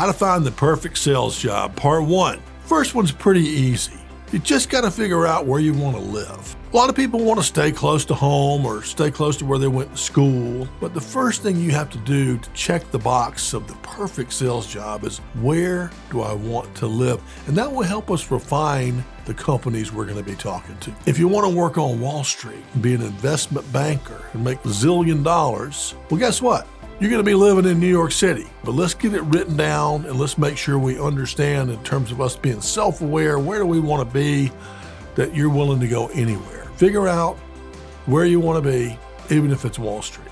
How to find the perfect sales job, part one. First one's pretty easy. You just got to figure out where you want to live. A lot of people want to stay close to home or stay close to where they went to school, but the first thing you have to do to check the box of the perfect sales job is where do I want to live? And that will help us refine the companies we're going to be talking to. If you want to work on Wall Street and be an investment banker and make a zillion dollars, well, guess what? You're going to be living in New York City, but let's get it written down and let's make sure we understand in terms of us being self aware where do we want to be, that you're willing to go anywhere. Figure out where you want to be, even if it's Wall Street.